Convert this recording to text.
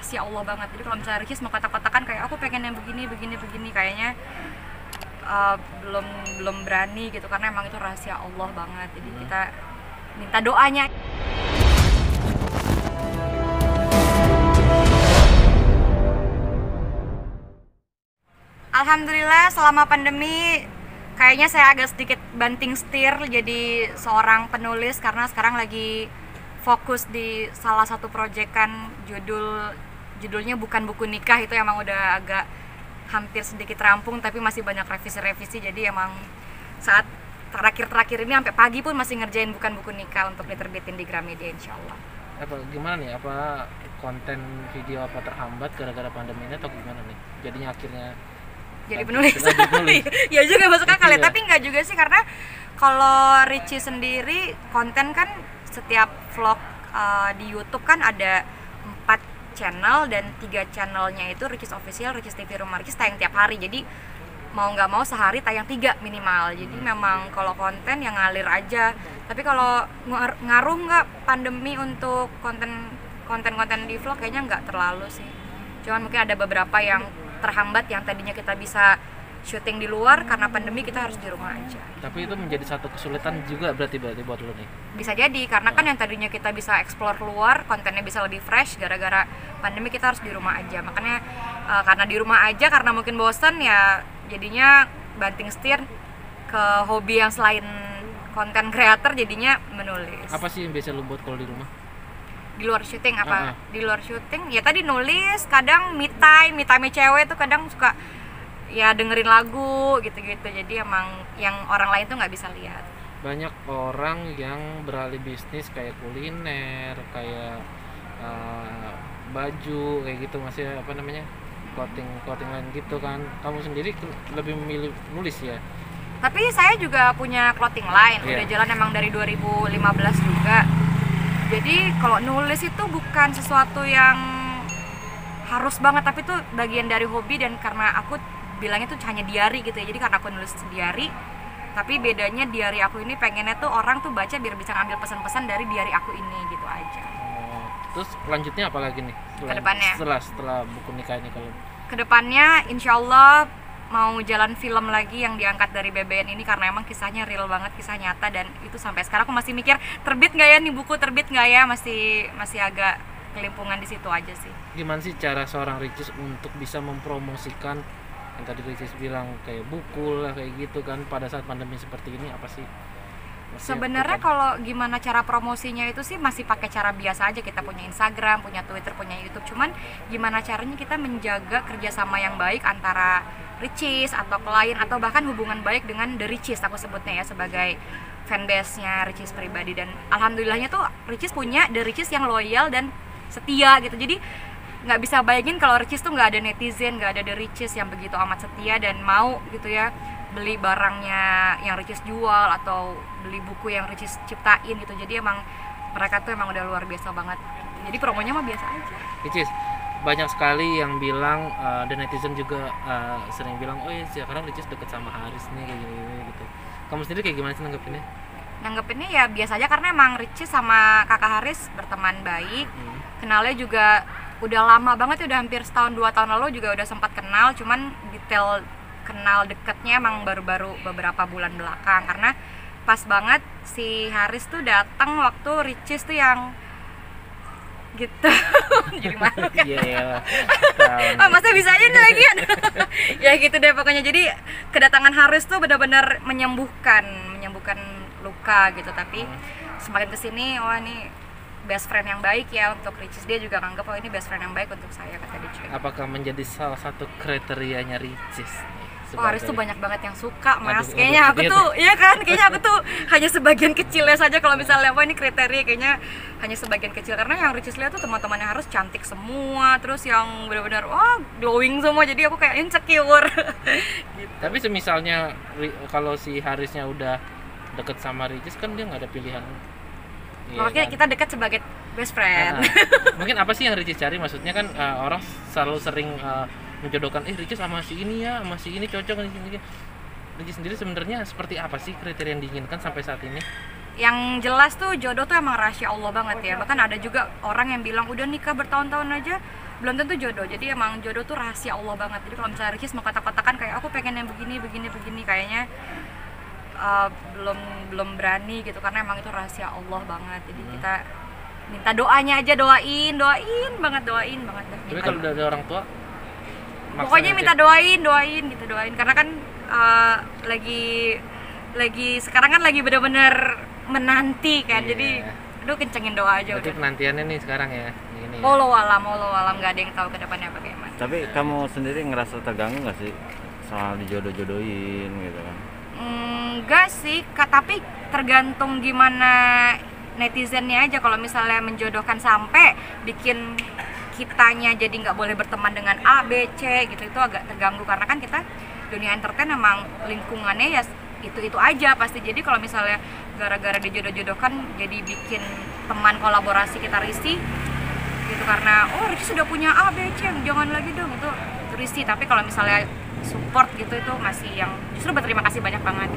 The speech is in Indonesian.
rahasia Allah banget. Jadi kalau misalnya Ricis mau kotak-kotakan kayak aku pengen yang begini begini begini kayaknya uh, belum belum berani gitu karena emang itu rahasia Allah banget. Jadi kita minta doanya. Alhamdulillah selama pandemi kayaknya saya agak sedikit banting setir jadi seorang penulis karena sekarang lagi fokus di salah satu proyekan judul judulnya bukan buku nikah itu emang udah agak hampir sedikit rampung tapi masih banyak revisi-revisi. Jadi emang saat terakhir-terakhir ini sampai pagi pun masih ngerjain bukan buku nikah untuk diterbitin di Gramedia insya Allah. Apa gimana nih? Apa konten video apa terhambat gara-gara pandemi ini atau gimana nih? Jadinya akhirnya jadi penulis. Ya juga masuk akal ya Iya. tapi nggak juga sih karena kalau Richie sendiri konten kan setiap vlog uh, di YouTube kan ada empat channel dan tiga channelnya itu Ricis Official, Ricis TV Rumah Ricis tayang tiap hari. Jadi mau nggak mau sehari tayang tiga minimal. Jadi memang kalau konten yang ngalir aja. Tapi kalau ngar- ngaruh nggak pandemi untuk konten konten-konten di vlog kayaknya nggak terlalu sih. Cuman mungkin ada beberapa yang terhambat yang tadinya kita bisa syuting di luar karena pandemi kita harus di rumah aja. Tapi itu menjadi satu kesulitan juga berarti berarti buat lo nih? Bisa jadi karena kan yang tadinya kita bisa explore keluar kontennya bisa lebih fresh gara-gara pandemi kita harus di rumah aja. Makanya eh, karena di rumah aja karena mungkin bosen ya jadinya banting setir ke hobi yang selain konten creator jadinya menulis. Apa sih yang biasa lo buat kalau di rumah? Di luar syuting apa? Ah, ah. di luar syuting ya tadi nulis kadang me time me time cewek tuh kadang suka ya dengerin lagu gitu-gitu. Jadi emang yang orang lain tuh nggak bisa lihat. Banyak orang yang beralih bisnis kayak kuliner kayak eh, baju kayak gitu. Masih apa namanya clothing clothing lain gitu kan. Kamu sendiri lebih memilih nulis ya? Tapi saya juga punya clothing line. Iya. udah jalan emang dari 2015 juga. Jadi kalau nulis itu bukan sesuatu yang harus banget tapi itu bagian dari hobi dan karena aku bilangnya tuh hanya diary gitu ya. Jadi karena aku nulis diary tapi bedanya diary aku ini pengennya tuh orang tuh baca biar bisa ngambil pesan-pesan dari diary aku ini gitu aja. Oh, terus selanjutnya apa lagi nih? Setelah- Ke depannya? setelah setelah buku nikah ini kalau ke depannya insya Allah mau jalan film lagi yang diangkat dari BBN ini karena emang kisahnya real banget kisah nyata dan itu sampai sekarang aku masih mikir terbit nggak ya nih buku terbit nggak ya? Masih masih agak kelimpungan di situ aja sih. Gimana sih cara seorang Ricis untuk bisa mempromosikan yang tadi Ricis bilang kayak buku lah kayak gitu kan. Pada saat pandemi seperti ini apa sih? Sebenarnya lakukan? kalau gimana cara promosinya itu sih masih pakai cara biasa aja. Kita punya Instagram punya Twitter punya YouTube. Cuman gimana caranya kita menjaga kerjasama yang baik antara Ricis atau klien atau bahkan hubungan baik dengan The Ricis aku sebutnya ya sebagai fanbase-nya Ricis pribadi. Dan alhamdulillahnya tuh Ricis punya The Ricis yang loyal dan setia gitu. Jadi nggak bisa bayangin kalau Ricis tuh nggak ada netizen nggak ada The Ricis yang begitu amat setia dan mau gitu ya beli barangnya yang Ricis jual atau beli buku yang Ricis ciptain gitu. Jadi emang mereka tuh emang udah luar biasa banget. Jadi promonya mah biasa aja. Ricis banyak sekali yang bilang uh, dan netizen juga uh, sering bilang oh iya sekarang Ricis deket sama Haris nih kayak gini, gini gitu. Kamu sendiri kayak gimana sih nanggepinnya? Nanggepinnya ya biasa aja karena emang Ricis sama kakak Haris berteman baik. Hmm. kenalnya juga udah lama banget ya udah hampir setahun dua tahun lalu juga udah sempat kenal cuman detail kenal deketnya emang baru-baru beberapa bulan belakang. Karena pas banget si Haris tuh datang waktu Ricis tuh yang gitu. Jadi malu kan? Iya iya. Tahu Oh, masa bisa aja nih lagi? Ya gitu deh pokoknya. Jadi kedatangan Haris tuh benar-benar menyembuhkan menyembuhkan luka gitu. Tapi semakin ke sini wah ini best friend yang baik ya untuk Ricis dia juga nganggap oh ini best friend yang baik untuk saya kata dia apakah menjadi salah satu kriterianya Ricis Oh Haris tuh banyak banget yang suka mas. Aduh, Kayaknya aduh, aku tuh, iya kan? Kayaknya aku tuh hanya sebagian kecilnya saja Kalau misalnya, oh ini kriteria Kayaknya hanya sebagian kecil. Karena yang Ricis lihat tuh teman-temannya harus cantik semua Terus yang benar-benar wah glowing semua. Jadi aku kayak insecure. Gitu. tapi semisalnya kalau si Harisnya udah deket sama Ricis kan dia nggak ada pilihan Iya Makanya kan? kita dekat sebagai best friend. Nah, mungkin apa sih yang Ricis cari? Maksudnya kan eh, orang selalu sering eh, menjodohkan eh Ricis sama si ini ya sama si ini cocok nih sini Ricis sendiri sebenarnya seperti apa sih kriteria yang diinginkan sampai saat ini? Yang jelas tuh jodoh tuh emang rahasia Allah banget ya. Bahkan ada juga orang yang bilang udah nikah bertahun-tahun aja belum tentu jodoh. Jadi emang jodoh tuh rahasia Allah banget. Jadi kalau misalnya Ricis mau kotak-kotakan kayak aku pengen yang begini begini begini kayaknya uh, belum belum berani gitu karena emang itu rahasia Allah banget jadi Hmm. kita minta doanya aja doain doain banget doain banget tapi Minta kalau udah ada orang tua pokoknya minta doain doain gitu doain karena kan uh, lagi lagi sekarang kan lagi bener-bener menanti kan Iya. jadi aduh kencengin doa aja berarti udah penantiannya nih sekarang ya ini ya. Walau alam, walau alam nggak ada yang tahu ke depannya bagaimana. Tapi kamu sendiri ngerasa terganggu nggak sih soal dijodoh-jodohin gitu kan? Enggak sih, tapi tergantung gimana netizennya aja. Kalau misalnya menjodohkan sampai bikin kitanya jadi nggak boleh berteman dengan A, B, C gitu itu agak terganggu. Karena kan kita dunia entertain emang lingkungannya ya itu itu aja pasti. Jadi kalau misalnya gara-gara dijodoh-jodohkan jadi bikin teman kolaborasi kita risih gitu karena oh Ricky sudah punya A, B, C jangan lagi dong. Itu risih tapi kalau misalnya support gitu itu masih yang justru berterima kasih banyak banget